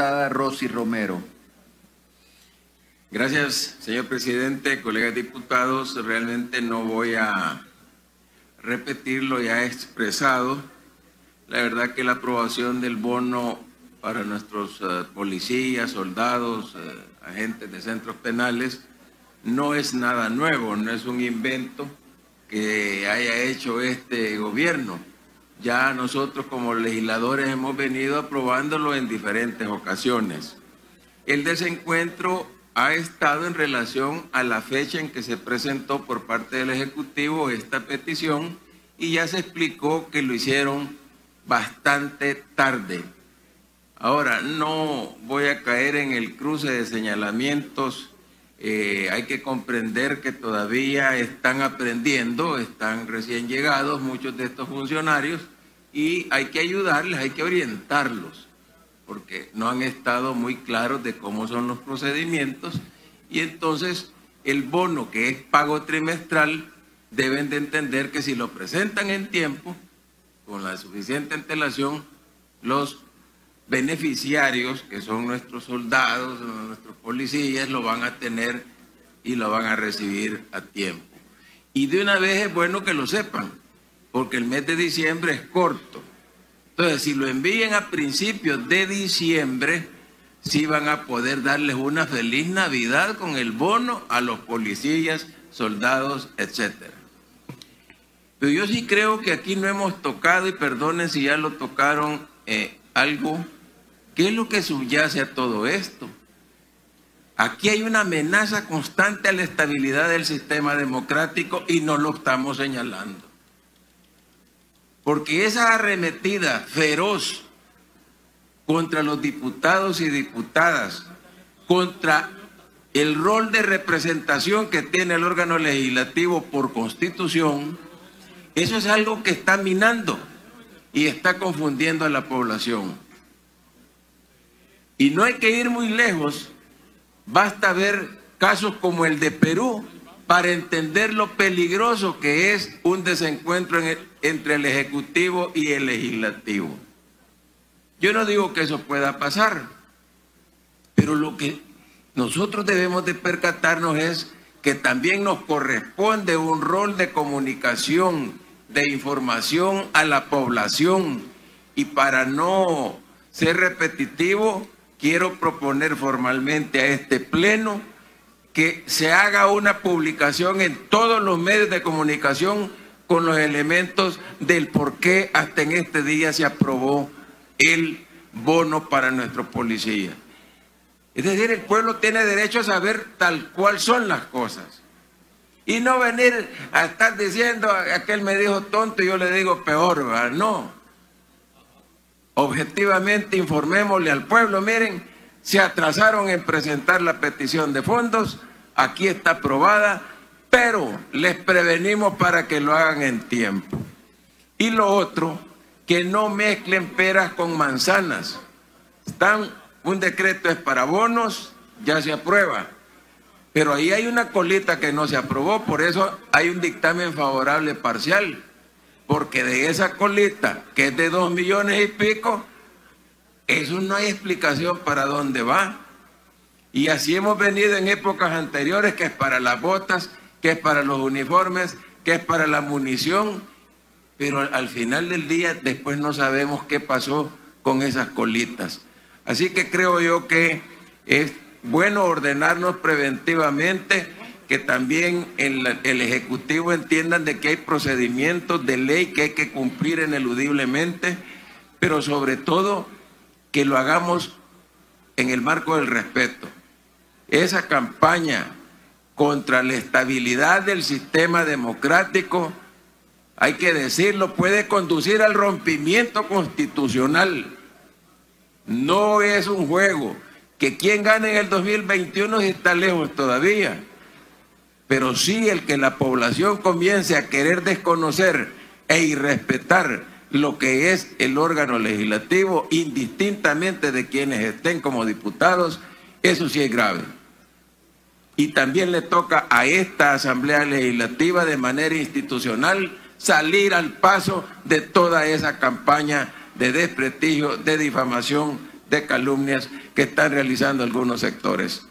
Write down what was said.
Rosy Romero. Gracias, señor presidente, colegas diputados. Realmente no voy a repetir lo ya expresado. La verdad que la aprobación del bono para nuestros eh, policías, soldados, eh, agentes de centros penales, no es nada nuevo, no es un invento que haya hecho este gobierno. Ya nosotros como legisladores hemos venido aprobándolo en diferentes ocasiones. El desencuentro ha estado en relación a la fecha en que se presentó por parte del Ejecutivo esta petición y ya se explicó que lo hicieron bastante tarde. Ahora, no voy a caer en el cruce de señalamientos. Eh, hay que comprender que todavía están aprendiendo, están recién llegados muchos de estos funcionarios y hay que ayudarles, hay que orientarlos, porque no han estado muy claros de cómo son los procedimientos y entonces el bono que es pago trimestral deben de entender que si lo presentan en tiempo, con la suficiente antelación, los beneficiarios, que son nuestros soldados, nuestros policías, lo van a tener y lo van a recibir a tiempo. Y de una vez es bueno que lo sepan, porque el mes de diciembre es corto. Entonces, si lo envíen a principios de diciembre, sí van a poder darles una feliz Navidad con el bono a los policías, soldados, etcétera. Pero yo sí creo que aquí no hemos tocado, y perdonen si ya lo tocaron, eh, algo ¿Qué es lo que subyace a todo esto? Aquí hay una amenaza constante a la estabilidad del sistema democrático y no lo estamos señalando. Porque esa arremetida feroz contra los diputados y diputadas, contra el rol de representación que tiene el órgano legislativo por constitución, eso es algo que está minando y está confundiendo a la población. Y no hay que ir muy lejos, basta ver casos como el de Perú para entender lo peligroso que es un desencuentro entre el Ejecutivo y el Legislativo. Yo no digo que eso pueda pasar, pero lo que nosotros debemos de percatarnos es que también nos corresponde un rol de comunicación, de información a la población y para no ser repetitivo, quiero proponer formalmente a este pleno que se haga una publicación en todos los medios de comunicación con los elementos del por qué hasta en este día se aprobó el bono para nuestros policías. Es decir, el pueblo tiene derecho a saber tal cual son las cosas. Y no venir a estar diciendo, aquel me dijo tonto y yo le digo peor, ¿verdad? No objetivamente informémosle al pueblo, miren, se atrasaron en presentar la petición de fondos, aquí está aprobada, pero les prevenimos para que lo hagan en tiempo. Y lo otro, que no mezclen peras con manzanas. Están, un decreto es para bonos, ya se aprueba. Pero ahí hay una colita que no se aprobó, por eso hay un dictamen favorable parcial porque de esa colita, que es de dos millones y pico, eso no hay explicación para dónde va. Y así hemos venido en épocas anteriores, que es para las botas, que es para los uniformes, que es para la munición, pero al final del día después no sabemos qué pasó con esas colitas. Así que creo yo que es bueno ordenarnos preventivamente que también el, el, Ejecutivo entiendan de que hay procedimientos de ley que hay que cumplir ineludiblemente, pero sobre todo que lo hagamos en el marco del respeto. Esa campaña contra la estabilidad del sistema democrático, hay que decirlo, puede conducir al rompimiento constitucional. No es un juego que quien gane en el 2021 está lejos todavía pero sí el que la población comience a querer desconocer e irrespetar lo que es el órgano legislativo, indistintamente de quienes estén como diputados, eso sí es grave. Y también le toca a esta Asamblea Legislativa de manera institucional salir al paso de toda esa campaña de desprestigio, de difamación, de calumnias que están realizando algunos sectores.